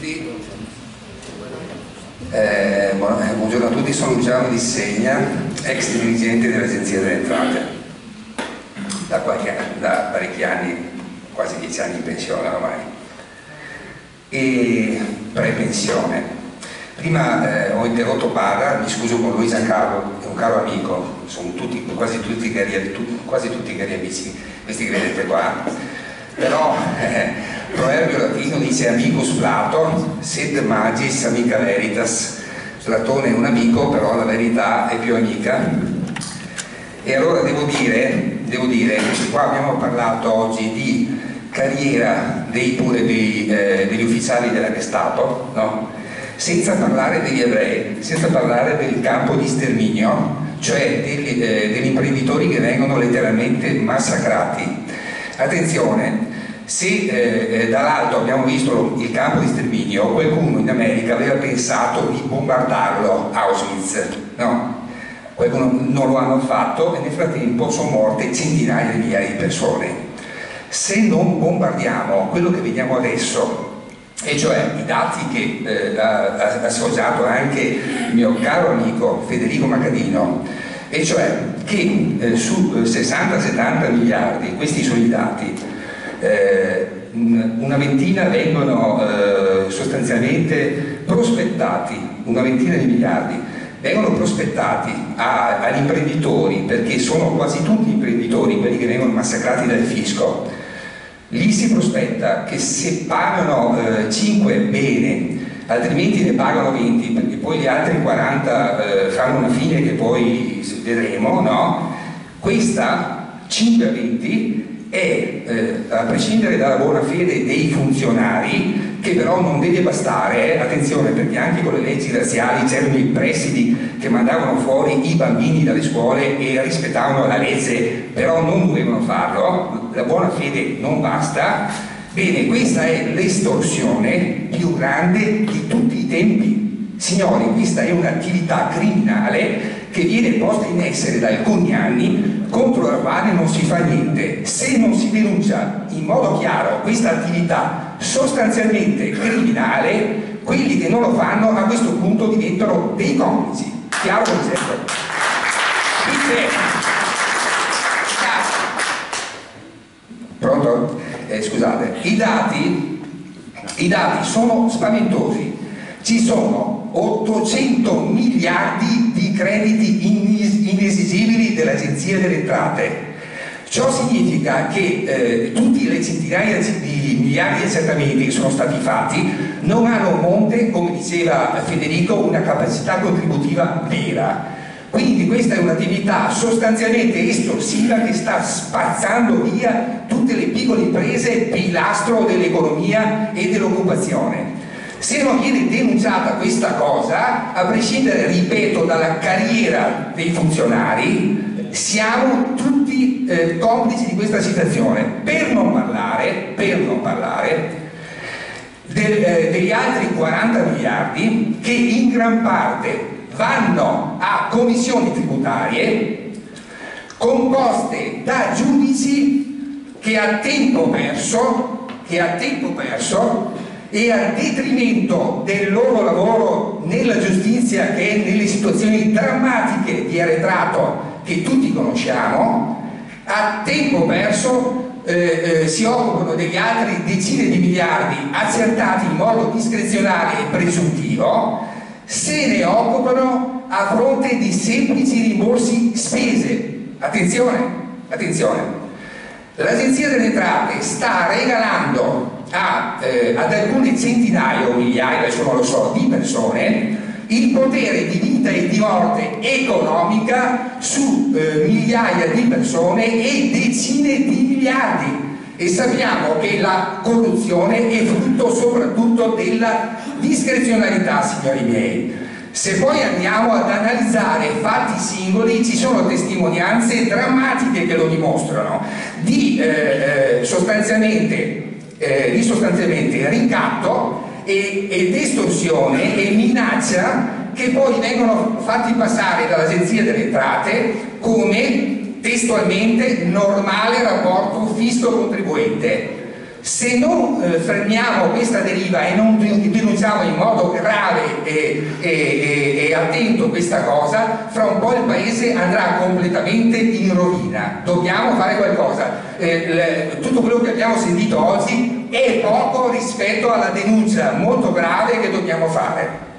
tutti. Eh, buongiorno a tutti, sono Gianni Di Segna, ex dirigente dell'Agenzia delle Entrate, da, qualche, da parecchi anni, quasi dieci anni in pensione ormai, e pre-pensione. Prima eh, ho interrotto Pada, mi scuso con lui Giancarlo, è un caro amico, sono tutti, quasi, tutti cari, tu, quasi tutti cari amici, questi che vedete qua, però eh, proverbio dice amicus Plato, sed magis amica veritas. Platone è un amico, però la verità è più amica. E allora devo dire, devo dire qua abbiamo parlato oggi di carriera dei, pure dei, eh, degli ufficiali della Gestapo, no? senza parlare degli ebrei, senza parlare del campo di sterminio, cioè degli, eh, degli imprenditori che vengono letteralmente massacrati. Attenzione, se eh, eh, dall'alto abbiamo visto il campo di sterminio, qualcuno in America aveva pensato di bombardarlo Auschwitz, no? Qualcuno non lo hanno fatto e nel frattempo sono morte centinaia di migliaia di persone. Se non bombardiamo quello che vediamo adesso, e cioè i dati che eh, ha, ha sfoggiato anche il mio caro amico Federico Macadino, e cioè che eh, su 60-70 eh, miliardi, questi sono i dati, eh, una ventina vengono eh, sostanzialmente prospettati, una ventina di miliardi, vengono prospettati a, agli imprenditori, perché sono quasi tutti imprenditori quelli che vengono massacrati dal fisco. Lì si prospetta che se pagano eh, 5 bene, altrimenti ne pagano 20, perché poi gli altri 40 eh, fanno una fine che poi vedremo, no? Questa 5 a 20 è, eh, a prescindere dalla buona fede dei funzionari, che però non deve bastare, eh, attenzione perché anche con le leggi razziali c'erano i presidi che mandavano fuori i bambini dalle scuole e rispettavano la legge, però non dovevano farlo, la buona fede non basta. Bene, questa è l'estorsione più grande di tutti i tempi. Signori, questa è un'attività criminale che viene posta in essere da alcuni anni contro la quale non si fa niente. Se non si denuncia in modo chiaro questa attività sostanzialmente criminale, quelli che non lo fanno a questo punto diventano dei complici. Chiaro concetto. Pronto? Eh, scusate, i dati, i dati sono spaventosi. Ci sono 800 miliardi di crediti inesigibili dell'Agenzia delle Entrate. Ciò significa che eh, tutte le centinaia di miliardi di accertamenti che sono stati fatti non hanno monte, come diceva Federico, una capacità contributiva vera. Quindi questa è un'attività sostanzialmente estorsiva che sta spazzando via tutte le piccole imprese, pilastro dell'economia e dell'occupazione. Se non viene denunciata questa cosa, a prescindere, ripeto, dalla carriera dei funzionari, siamo tutti eh, complici di questa situazione. Per non parlare, per non parlare del, eh, degli altri 40 miliardi che in gran parte vanno a commissioni tributarie composte da giudici che a tempo perso, che a tempo perso e a detrimento del loro lavoro nella giustizia che è nelle situazioni drammatiche di arretrato che tutti conosciamo, a tempo perso eh, eh, si occupano degli altri decine di miliardi accertati in modo discrezionale e presuntivo, se ne occupano a fronte di semplici rimborsi spese. Attenzione, attenzione. L'Agenzia delle Entrate sta regalando a, eh, ad alcune centinaia o migliaia, adesso lo so, di persone il potere di vita e di morte economica su eh, migliaia di persone e decine di miliardi. E sappiamo che la corruzione è frutto soprattutto della discrezionalità, signori miei. Se poi andiamo ad analizzare fatti singoli, ci sono testimonianze drammatiche che lo dimostrano, di eh, eh sostanzialmente eh, di sostanzialmente ricatto e, ed estorsione e minaccia che poi vengono fatti passare dall'Agenzia delle Entrate come testualmente normale rapporto fisco-contribuente. Se non eh, fermiamo questa deriva e non denunciamo in modo grave e, e, e, e, attento questa cosa, fra un po' il paese andrà completamente in rovina. Dobbiamo fare qualcosa. Eh, le, tutto quello che abbiamo sentito oggi è poco rispetto alla denuncia molto grave che dobbiamo fare.